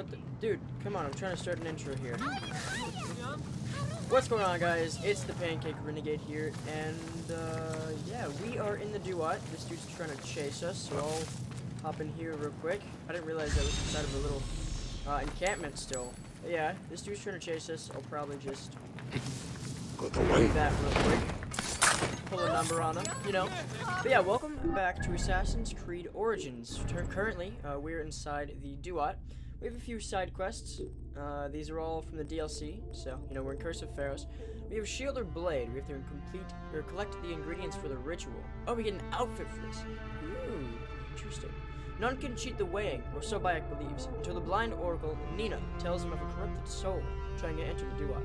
What the? Dude, come on, I'm trying to start an intro here. What's going on, guys? It's the Pancake Renegade here, and, uh, yeah, we are in the Duat. This dude's trying to chase us, so I'll hop in here real quick. I didn't realize I was inside of a little, uh, encampment still. But yeah, this dude's trying to chase us. I'll probably just do away. that real quick. Pull a number on him, you know. But yeah, welcome back to Assassin's Creed Origins. Currently, uh, we're inside the Duat. We have a few side quests. Uh, these are all from the DLC, so you know we're in Curse of Pharaohs. We have Shield or Blade. We have to complete or collect the ingredients for the ritual. Oh, we get an outfit for this. Ooh, interesting. None can cheat the weighing, or so Bayek believes, until the blind oracle Nina tells him of a corrupted soul trying to enter the Duat.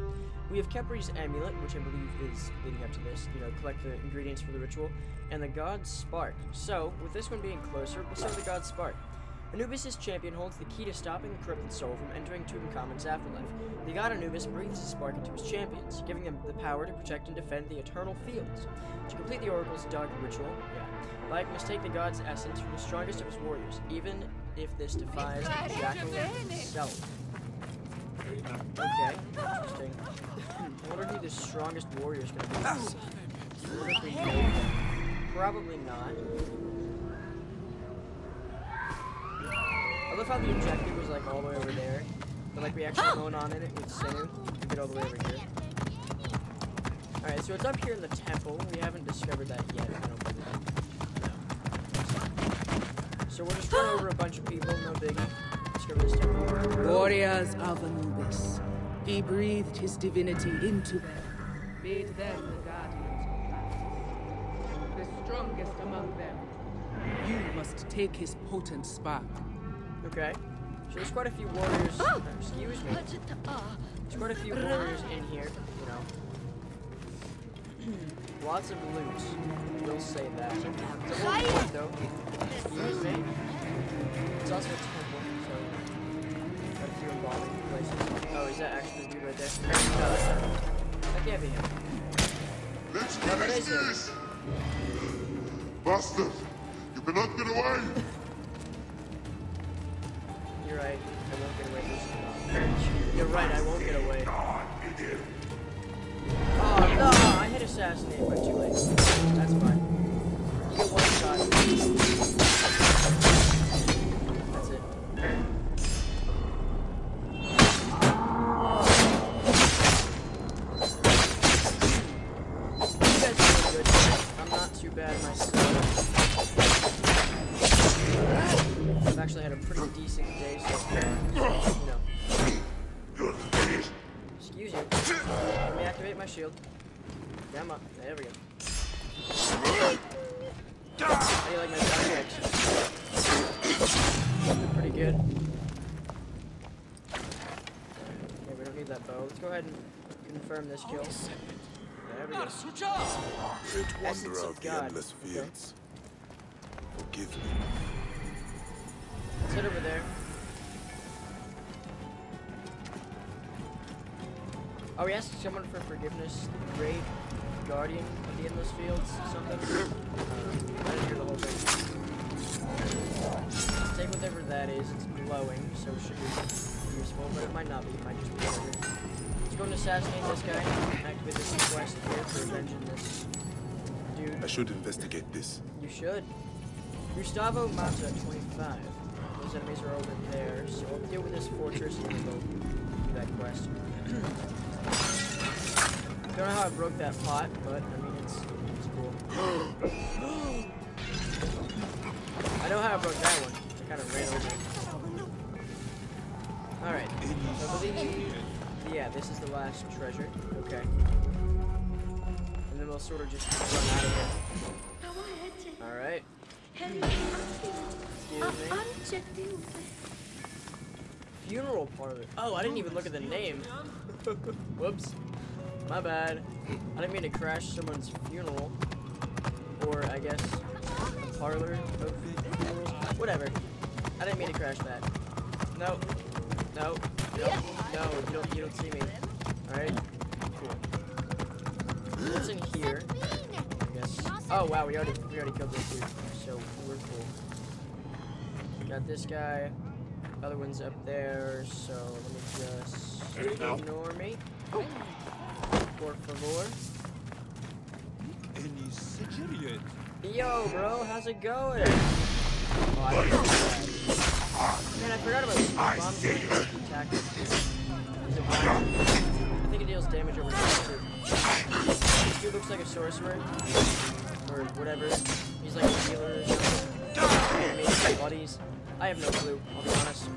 We have Khepri's amulet, which I believe is leading up to this, you know, collect the ingredients for the ritual, and the God's Spark. So, with this one being closer, we'll with the God's Spark. Anubis' champion holds the key to stopping the corrupted soul from entering Tutankhamun's afterlife. The god Anubis breathes his spark into his champions, giving them the power to protect and defend the eternal fields. To complete the oracle's dark ritual, yeah, Bayek must take the god's essence from the strongest of his warriors, even if this defies the jackal itself. Okay, interesting. I wonder who the strongest warrior is going to be. Oh. I wonder if we know yet. Probably not. I love how the objective was like all the way over there, but like we actually oh! hone on in it with Senu to get all the way over here. Alright, so it's up here in the temple. We haven't discovered that yet, I don't believe. No. So we're just running over a bunch of people, no biggie. Discover this temple. Warriors of Anubis. He breathed his divinity into them, made them the guardians of life. The strongest among them. You must take his potent spark. Okay. So there's quite a few warriors. uh, excuse me. There's quite a few warriors in here, you know. Lots of loot. We'll say that. It's a whole point, though. Excuse me. It's also a temple, so quite a few involving places. Oh, is that actually the dude right there? No, that's not him. That can't be him. Let's No, that finish is him. this! Bastard! You cannot get away! You're right. I won't get away this You're right, I won't get away. Oh no, I hit assassinate, but too late. That's fine. Get one shot. Let me activate my shield. Come on. Uh, there we go. How do you like my effects? Pretty good. Okay, we don't need that bow. Let's go ahead and confirm this kill. There we go. Great wanderer of of the endless Okay. Forgive me. Let's head over there. Oh, we asked someone for forgiveness. The great guardian of the endless fields, something. Uh, I didn't hear the whole thing. Let's take whatever that is. It's glowing, so it should be useful, but it might not be. It might just be whatever. Let's go and assassinate this guy. Activate this quest here for avenging this dude. I should investigate this. You should. Gustavo Mata, 25. Those enemies are over there, so I'll deal with this fortress and then go do that quest. Don't know how I broke that pot, but I mean, it's, it's cool. I know how I broke that one. I kind of ran over it. Alright. So I believe, yeah, this is the last treasure. Okay. And then we'll sort of just run out of here. Alright. Excuse me. Funeral parlor. Oh, I didn't even look at the name. Whoops. My bad. I didn't mean to crash someone's funeral. Or, I guess, a parlor of funerals. Whatever. I didn't mean to crash that. No. No. No. No, you don't, you don't see me. Alright? Cool. What's in here? I. Oh, wow, we already, we already killed this dude. So, we're cool. Got this guy. other one's up there, so let me just ignore me. Oh. Por favor. Yo, bro, how's it going? Oh, I. Man, I forgot about smoke bombs. They're a key tactic. Is it blind? I think it deals damage over time too. This dude looks like a sorcerer. Or whatever. He's like a healer or something. Bodies. I have no clue, I'll be honest.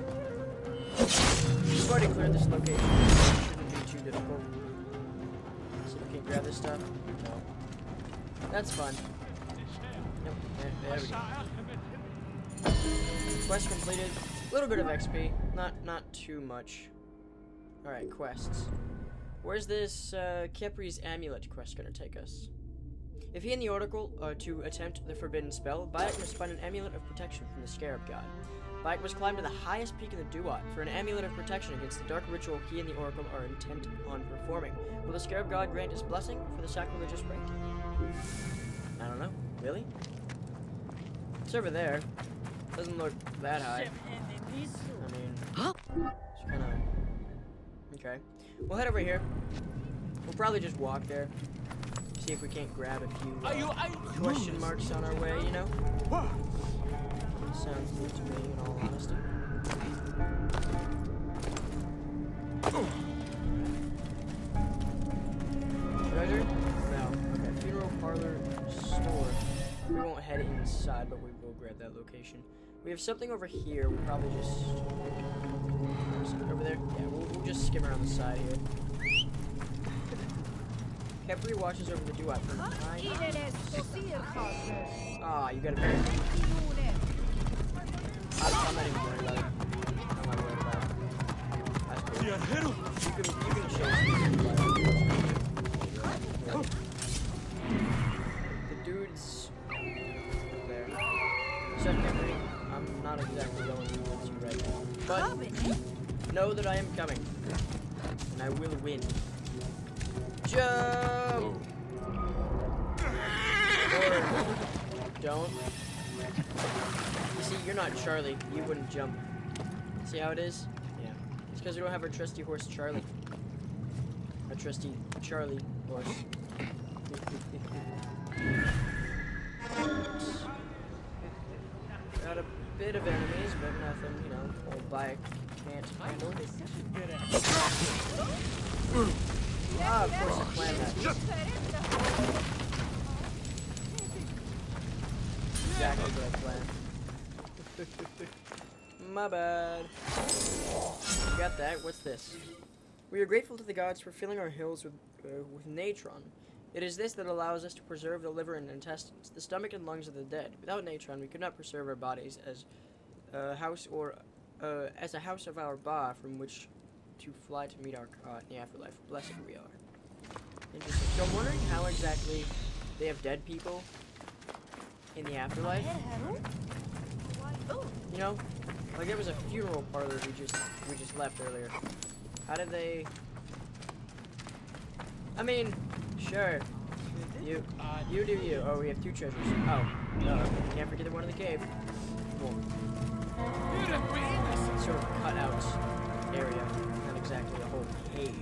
We've already cleared this location. It shouldn't be too difficult. Grab this stuff. No. That's fun. There, there we go. Quest completed. A little bit of XP. Not not too much. Alright, quests. Where's this uh, Khepri's Amulet quest gonna take us? If he and the Oracle are to attempt the forbidden spell, Bayek must find an amulet of protection from the Scarab God. Bayek must climb to the highest peak in the Duat for an amulet of protection against the dark ritual he and the Oracle are intent on performing. Will the Scarab God grant his blessing for the sacrilegious rite? I don't know. Really? It's over there. Doesn't look that high. I mean, it's kind of okay. We'll head over here. We'll probably just walk there. See if we can't grab a few uh, question marks on our way. You know. Sounds good to me, in all honesty. Treasure? No. Okay. Funeral parlor store. We won't head inside, but we will grab that location. We have something over here. We'll probably just over there. Yeah, we'll, we'll just skim around the side here. Khepri watches over the Duat from behind. Ah, you got a bear. I'm, not. The dude's there. Khepri, I'm not exactly going towards you right now. But know that I am coming. And I will win. Or don't. You see, you're not Charlie. You wouldn't jump. See how it is? Yeah. It's because we don't have our trusty horse Charlie. Our trusty Charlie horse. Got a bit of enemies, but nothing, you know, old Bayek can't handle. Ah, of course I planned that. Exactly what I planned. My bad. Got that. What's this? We are grateful to the gods for filling our hills with, uh, with natron. It is this that allows us to preserve the liver and intestines, the stomach and lungs of the dead. Without natron, we could not preserve our bodies as a house or uh, as a house of our ba from which to fly to meet our God in the afterlife. Blessed we are. Interesting. So I'm wondering how exactly they have dead people in the afterlife. You know, like it was a funeral parlor we just we just left earlier. How did they? I mean, sure. You, you do you. Oh, we have two treasures. Oh, no, can't forget the one in the cave. Cool. Sort of cut out area, not exactly a whole cave.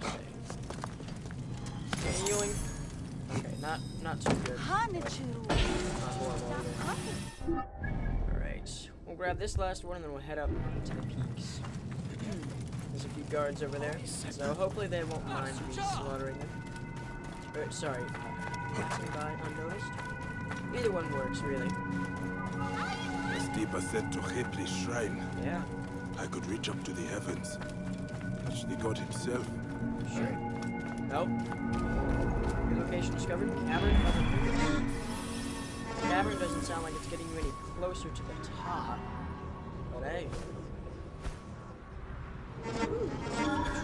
per. Healing. Okay, not not too good. Not horrible either. We'll grab this last one and then we'll head up to the peaks. There's a few guards over there, so hopefully they won't mind me slaughtering them. Er, sorry, passing by unnoticed. Either one works, really. As deep ascent to Khepri's shrine, Yeah, I could reach up to the heavens. Touch the god himself. sure. Nope. Your location discovered. Cavern of. Cavern doesn't sound like it's getting you any closer to the top. But hey. Ooh,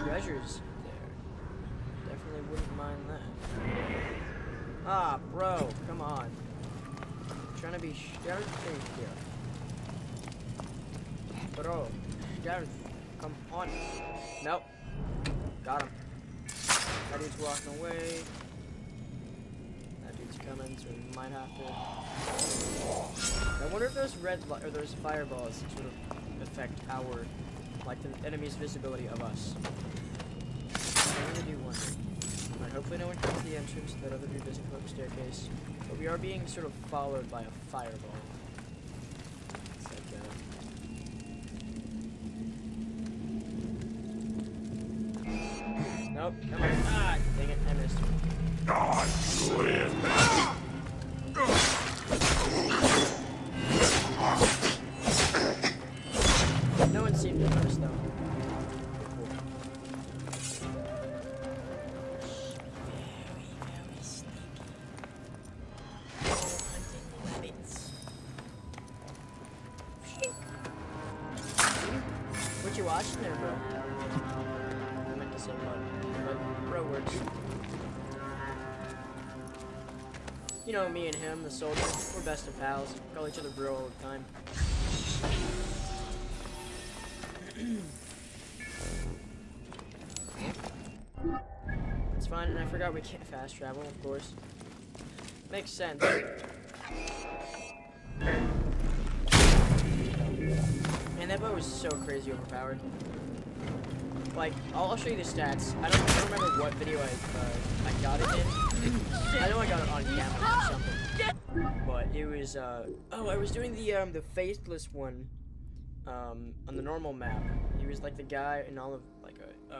treasures there. Definitely wouldn't mind that. Ah, bro, come on. trying to be stealthy here. Bro, stealth. Come on. Nope. Got him. That dude's walking away. Coming, so we might have to. I wonder if those red or those fireballs sort of affect our, like the enemy's visibility of us. I really do wonder. Alright, hopefully no one comes to the entrance, that other dude doesn't go up the staircase. But we are being sort of followed by a fireball. Uh... Nope, come on. Ah, dang it, I missed. No know me and him, the soldier, we're best of pals. Call each other bro all the time. It's fine, and I forgot we can't fast travel, of course. Makes sense. Man, that bow was so crazy overpowered. Like, I'll, I'll show you the stats. I don't, I don't remember what video I, uh, I got it in. I know I got it on camera or something. But it was, uh, oh, I was doing the, um, the Faithless one, um, on the normal map. He was like the guy in all of, like, a, uh,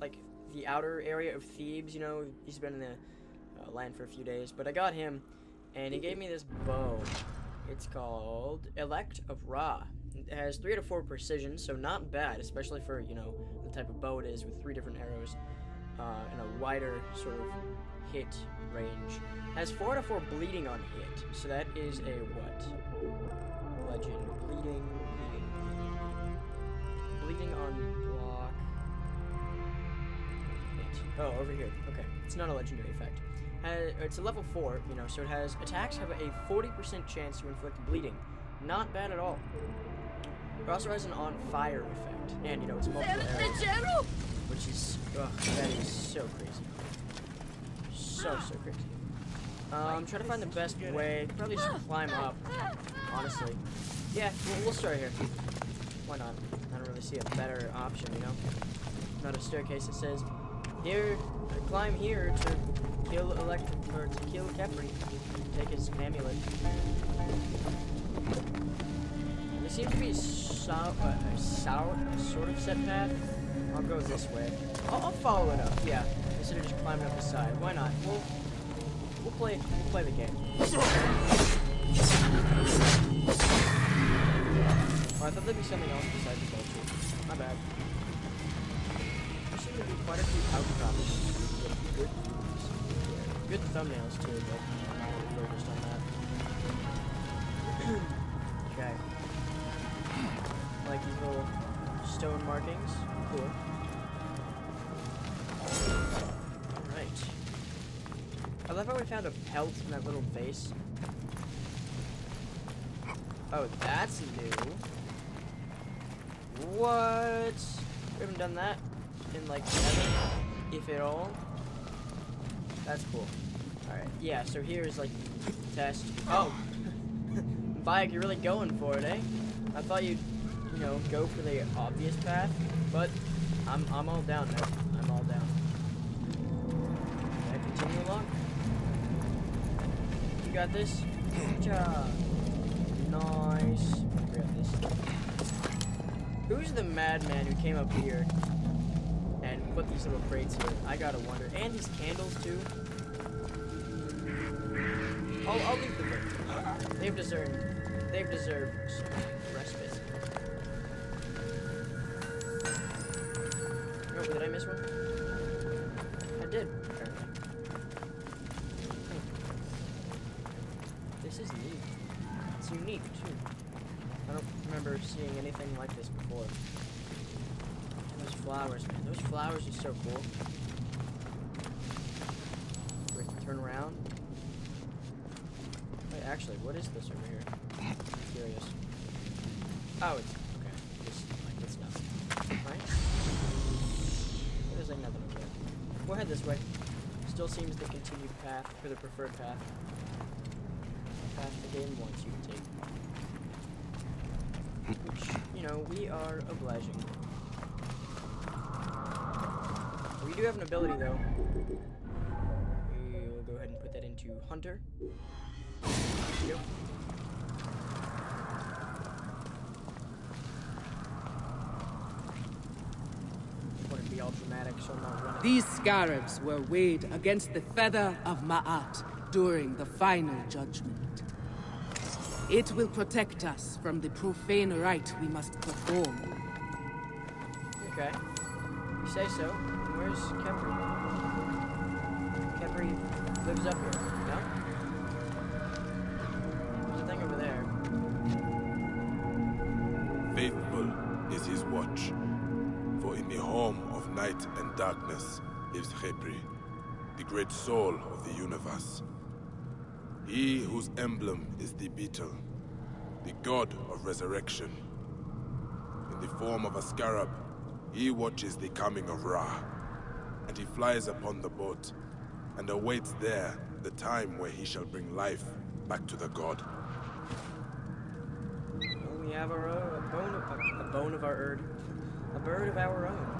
like, the outer area of Thebes, you know, he's been in the uh, land for a few days. But I got him, and he gave me this bow. It's called Elect of Ra. It has three out of four precision, so not bad, especially for you know the type of bow it is with three different arrows uh, and a wider sort of hit range. Has four out of four bleeding on hit, so that is a what? Legend bleeding, bleeding, bleeding, bleeding on block. Hit. Oh, over here. Okay, it's not a legendary effect. Has, it's a level four, you know, so it has attacks have a 40% chance to inflict bleeding. Not bad at all. It also has an on fire effect, and you know it's multiple arrows, which is ugh, that is so crazy, so so crazy. Um, try to find the best way. Probably just climb up. Honestly, yeah, we'll, we'll start here. Why not? I don't really see a better option, you know. Not a staircase that says here, climb here to kill elect or to kill Khepri. Take his amulet. There seems to be so, uh, a sour, sort of set path. I'll go this way. I'll, I'll follow it up. Yeah, of just climbing up the side. Why not? We'll we'll play we'll play the game. Oh, I thought there'd be something else besides the vulture. My bad. There seem to be quite a few outcroppings. Good, good thumbnails too, but love how we found a pelt in that little vase. Oh, that's new. What? We haven't done that in like ever, if at all. That's cool. Alright, yeah, so here's like test. Oh! Bayek, you're really going for it, eh? I thought you'd, you know, go for the obvious path, but I'm, I'm all down now. Got this? Good job. Nice. Grab this. Who's the madman who came up here and put these little crates here? I gotta wonder. And these candles too. I'll, I'll leave them there. They've deserved. They've deserved some respite. Oh, did I miss one? I did. apparently. Seeing anything like this before. Those flowers, man. Those flowers are so cool. Wait, turn around. Wait, actually, what is this over here? I'm curious. Oh, it's okay. Just like it's nothing. Right? There's like nothing okay. We'll head this way. Still seems the continued path, or the preferred path. The Path the game wants you to take. Which, you know, we are obliging. We do have an ability, though. We'll go ahead and put that into Hunter. These scarabs were weighed against the feather of Ma'at during the final judgment. It will protect us from the profane rite we must perform. Okay. You say so. Where's Khepri? Khepri lives up here, no? There's a thing over there. Faithful is his watch. For in the home of night and darkness lives Khepri, the great soul of the universe. He whose emblem is the beetle, the god of resurrection. In the form of a scarab, he watches the coming of Ra, and he flies upon the boat, and awaits there the time where he shall bring life back to the god. Well, we have our own, a bone of, a, a bone of our erd, a bird of our own.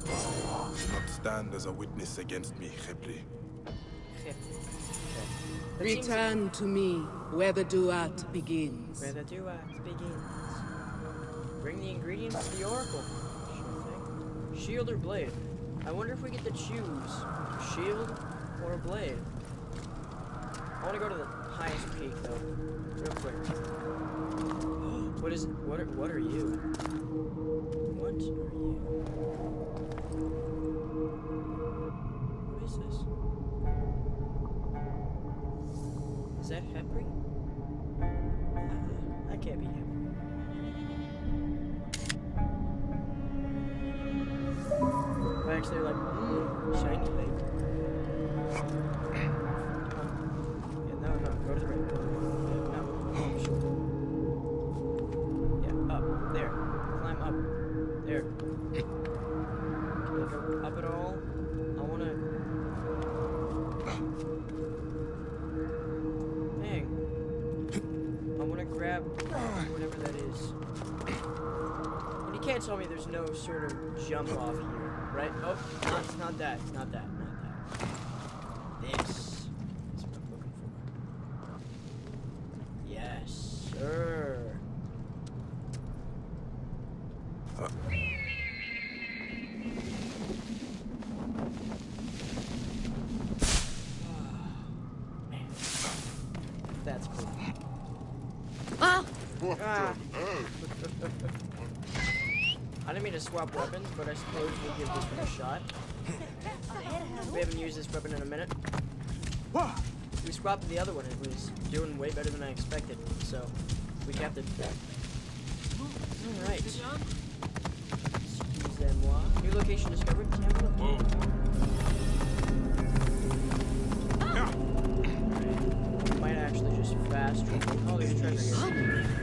Do not stand as a witness against me, Khepri. Kepri. Return to me where the duat begins. Where the duat begins. Bring the ingredients to the oracle. Shield or blade? I wonder if we get to choose shield or blade. I want to go to the highest peak though, real quick. what is? What are? What are you? What are you? What is this? That Khepri? Uh, that can't be him. I actually like, mm, shiny light. Whatever that is. And you can't tell me there's no sort of jump off here, right? Oh, not, not that, not that, swapped the other one, it was doing way better than I expected, so we kept it. Alright. Excusez-moi. New location discovered. Whoa. Might actually just fast travel. Oh, there's treasure here.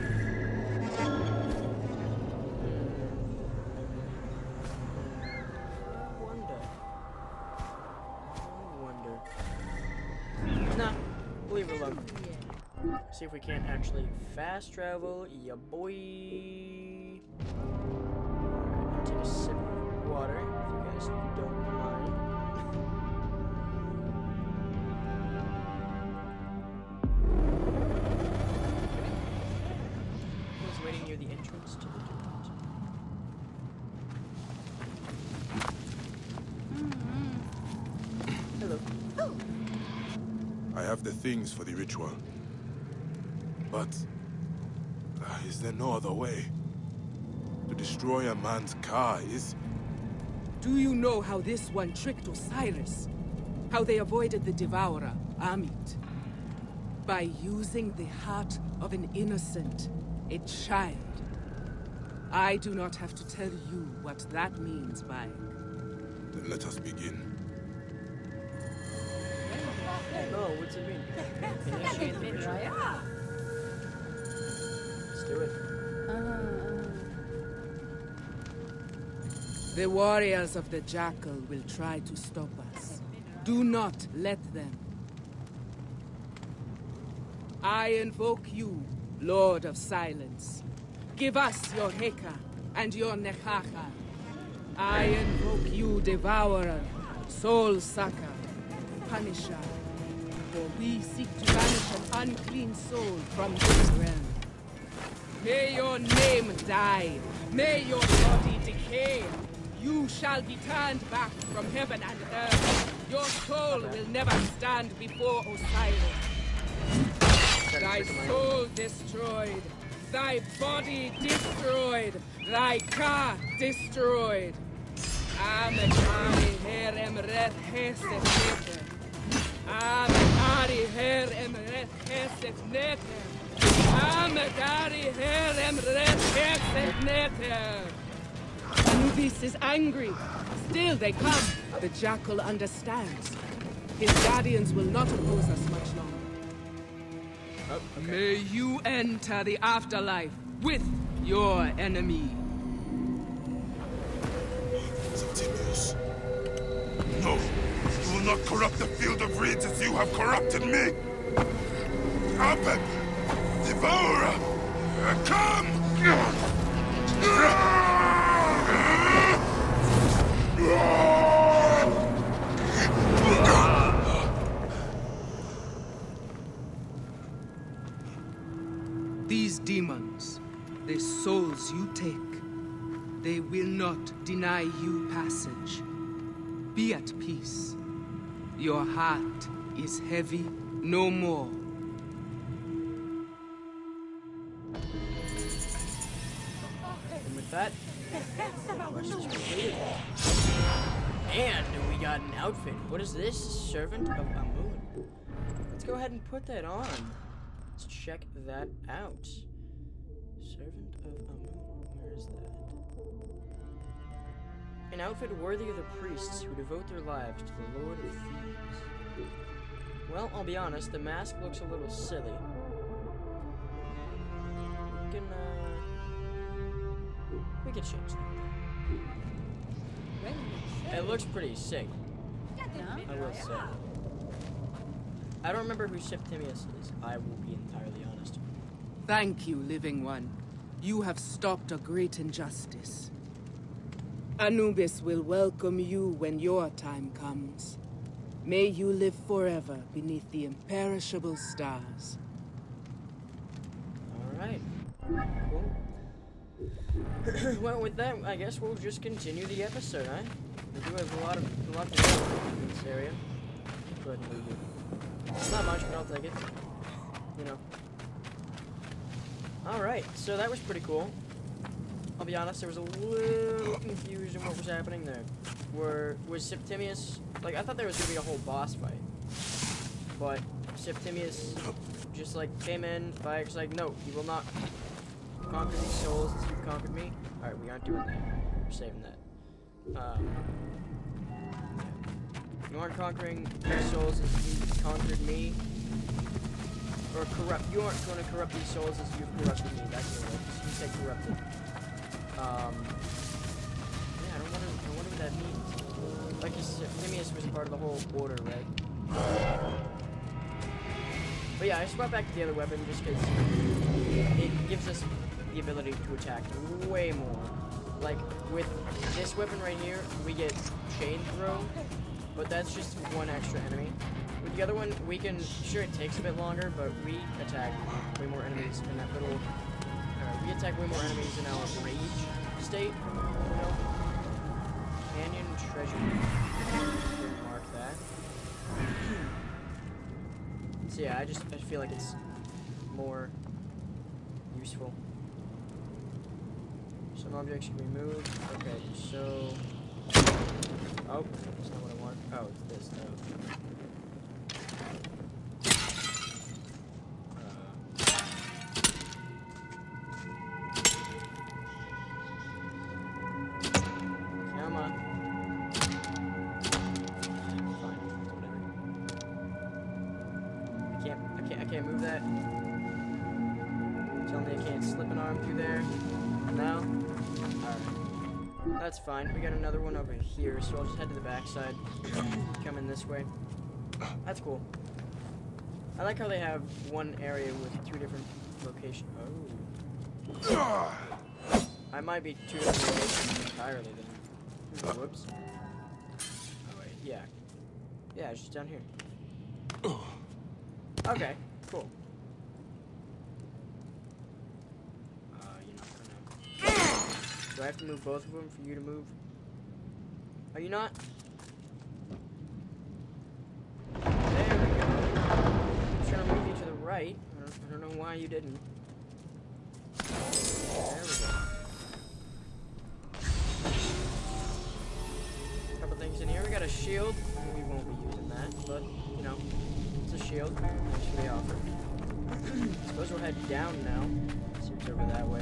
See if we can't actually fast travel, ya boy. Alright, take a sip of water, if you guys don't mind. Who's waiting near the entrance to the door? Mm-hmm. Hello. Oh. I have the things for the ritual. But... uh, is there no other way? To destroy a man's ka is... Do you know how this one tricked Osiris? How they avoided the Devourer, Ammit? By using the heart of an innocent, a child. I do not have to tell you what that means, Bayek. Then let us begin. No, what's it mean? Initiate the ritual. Let's do it. Ah, ah. The warriors of the Jackal will try to stop us. Do not let them. I invoke you, Lord of Silence. Give us your Heka and your Nechacha. I invoke you, Devourer, Soul Sucker, Punisher. For we seek to banish an unclean soul from this realm. May your name die. May your body decay. You shall be turned back from heaven and earth. Your soul will never stand before Osiris. Thy soul destroyed. Thy body destroyed. Thy ka destroyed. Ametari her emret heset neter. Ametari her emret heset neter. Ametari her emret heset neter. Anubis is angry. Still they come. The jackal understands. His guardians will not oppose us much longer. Oh, okay. May you enter the afterlife with your enemy. Septimius. No, you will not corrupt the field of reeds as you have corrupted me. Abed, Devourer, uh, come! These demons, the souls you take, they will not deny you passage. Be at peace. Your heart is heavy no more. And with that. And we got an outfit. What is this? Servant of Amun. Let's go ahead and put that on. Let's check that out. Servant of Amun. Where is that? An outfit worthy of the priests who devote their lives to the Lord of Thieves. Well, I'll be honest, the mask looks a little silly. We can, uh... We can change that. It looks pretty sick, I will say. I don't remember who Septimius is, I will be entirely honest. Thank you, living one. You have stopped a great injustice. Anubis will welcome you when your time comes. May you live forever beneath the imperishable stars. Alright. Cool. well, with that, I guess we'll just continue the episode, huh? We do have a lot of a lot to do in this area. It. It's not much, but I'll take it. You know. Alright, so that was pretty cool. Be honest, there was a little confusion what was happening there. Were was Septimius like I thought there was gonna be a whole boss fight. But Septimius just like came in, was like, no, you will not conquer these souls as you've conquered me. Alright, we aren't doing that. We're saving that. Um, you aren't conquering these souls as you've conquered me. Or corrupt. You aren't going to corrupt these souls as you've corrupted me. That's the word. You said corrupted. Um, yeah, I don't wonder, I wonder what that means. Like, Septimius was part of the whole order, right? But yeah, I just brought back the other weapon just because it gives us the ability to attack way more. Like, with this weapon right here, we get chain throw, but that's just one extra enemy. With the other one, we can, sure it takes a bit longer, but we attack way more enemies in that little, we attack way more enemies in our rage state, you know? Canyon treasure. Mark that. So yeah, I just I feel like it's more useful. Some objects can be moved. Okay, so oh, that's not what I want. Oh, it's this. No. Can't, move that. Tell me I can't slip an arm through there. No? Alright. That's fine. We got another one over here, so I'll just head to the backside. Come in this way. That's cool. I like how they have one area with two different locations. Oh. I might be two different locations entirely then. Whoops. Oh wait, yeah. Yeah, it's just down here. Okay, cool. Uh, you're not gonna. Do I have to move both of them for you to move? Are you not? There we go. I was trying to move you to the right. I don't, I don't know why you didn't. There we go. Couple things in here. We got a shield. We won't be using that, but you know, a shield. Thanks for the offer. Suppose we'll head down now. See what's over that way.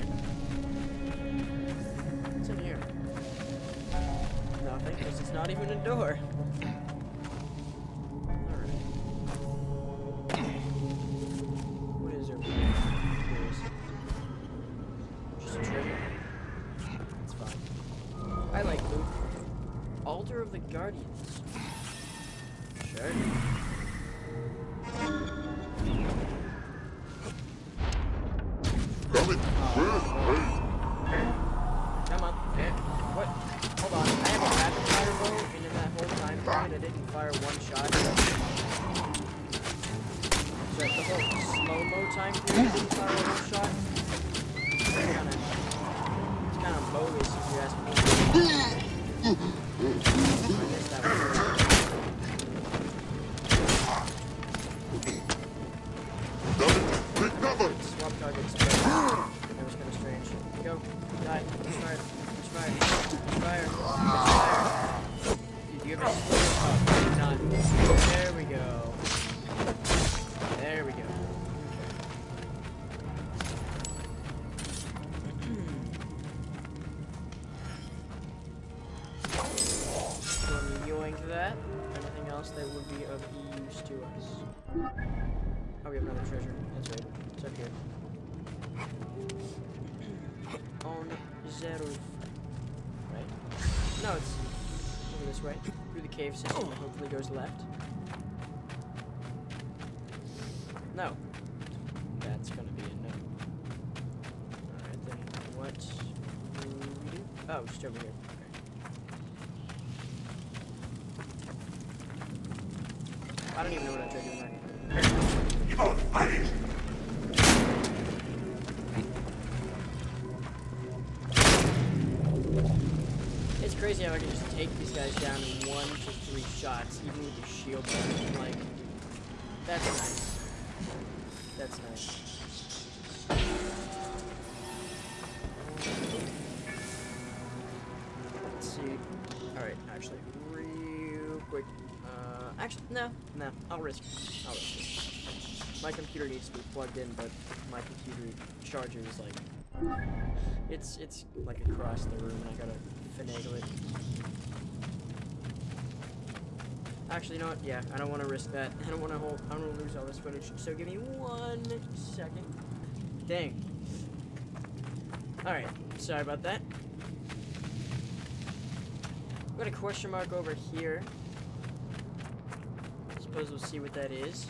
What's in here? Nothing, because it's not even a door. Alright. Cover. Swap targets. That was kind of strange. Go. Die. Catch fire. Catch fire. Catch fire. Catch fire. Dude, you have a Oh, none. There we go. Oh, we have another treasure. That's right. It's up here. On the roof. Right? No, it's over this way. Through the cave system hopefully goes left. No. That's gonna be a no. Alright then, what do we do? Oh, just over here. Okay. I don't even know what I tried doing there. Crazy how I can just take these guys down in one to three shots, even with the shield button. Like, that's nice. That's nice. Let's see. Alright, actually, real quick. Uh, actually, no, no, I'll risk it. I'll risk it. My computer needs to be plugged in, but my computer charger is like it's it's like across the room and I gotta finagle it. Actually, not. Yeah, I don't want to risk that. I don't want to hold. I don't want to lose all this footage. So give me one second. Dang. All right. Sorry about that. We got a question mark over here. I Suppose we'll see what that is.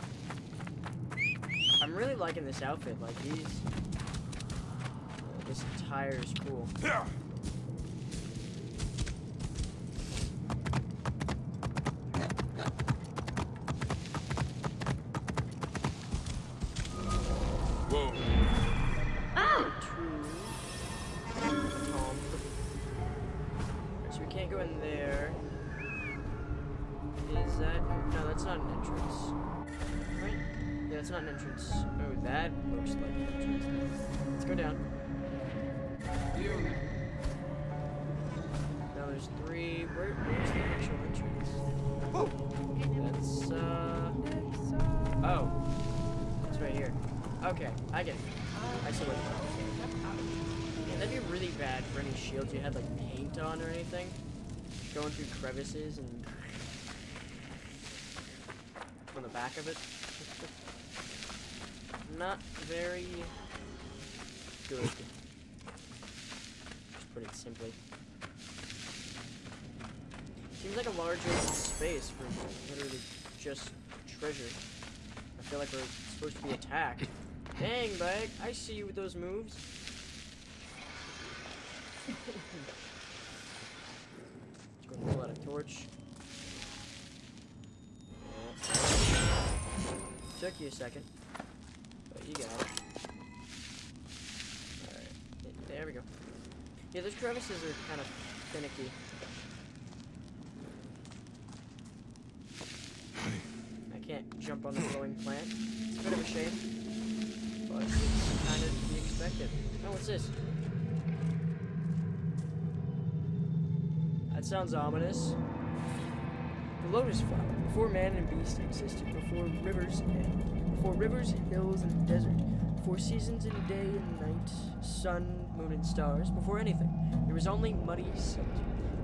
I'm really liking this outfit. Like these. This is cool. Whoa. Oh! Tom. So we can't go in there. Is that no? That's not an entrance, right? Yeah, it's not an entrance. Oh, that looks like Okay, I get it. I see what. Yeah, that'd be really bad for any shields you had like paint on or anything. Going through crevices and on the back of it. Not very good. Just put it simply. Seems like a large open space for literally just treasure. I feel like we're supposed to be attacked. Dang, bud, I see you with those moves. Just gonna pull out a torch. Took you a second, but you got it. Alright, there we go. Yeah, those crevices are kind of finicky. That sounds ominous. The lotus flower. Before man and beast existed, before rivers and before rivers, hills, and desert, before seasons and day and night, sun, moon, and stars, before anything, there was only muddy silt.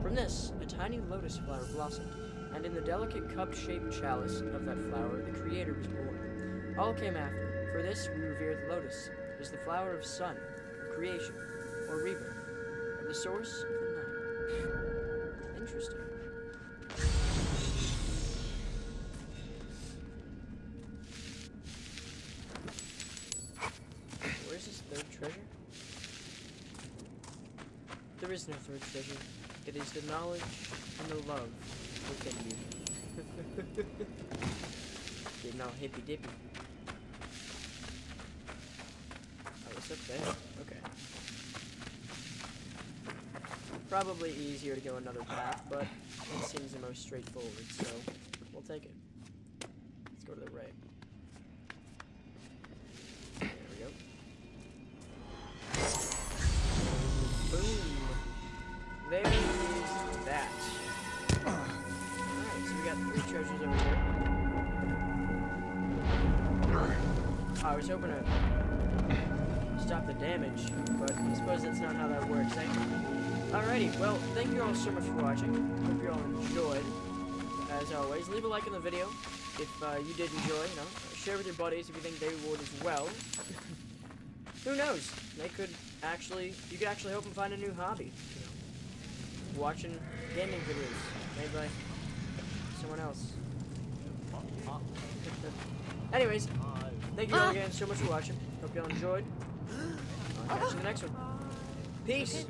From this, a tiny lotus flower blossomed, and in the delicate cup-shaped chalice of that flower, the Creator was born. All came after. For this, we revere the lotus, it is the flower of sun, creation, or rebirth, of the source of the Nile. Interesting. Where's this third treasure? There is no third treasure. It is the knowledge and the love within you. Getting all hippy dippy. Oh, it's up there. Okay. Probably easier to go another path, but it seems the most straightforward, so we'll take it. Let's go to the right. There we go. Boom. There is that. Alright, so we got three treasures over here. I was hoping to stop the damage, but I suppose that's not how that works. eh? Alrighty, well, thank you all so much for watching. Hope you all enjoyed. As always, leave a like on the video if uh, you did enjoy, you know. Share with your buddies if you think they would as well. Who knows? They could actually, you could actually help them find a new hobby. You know, watching gaming videos made by someone else. Anyways, thank you all again so much for watching. Hope you all enjoyed. I'll catch you in the next one. Peace.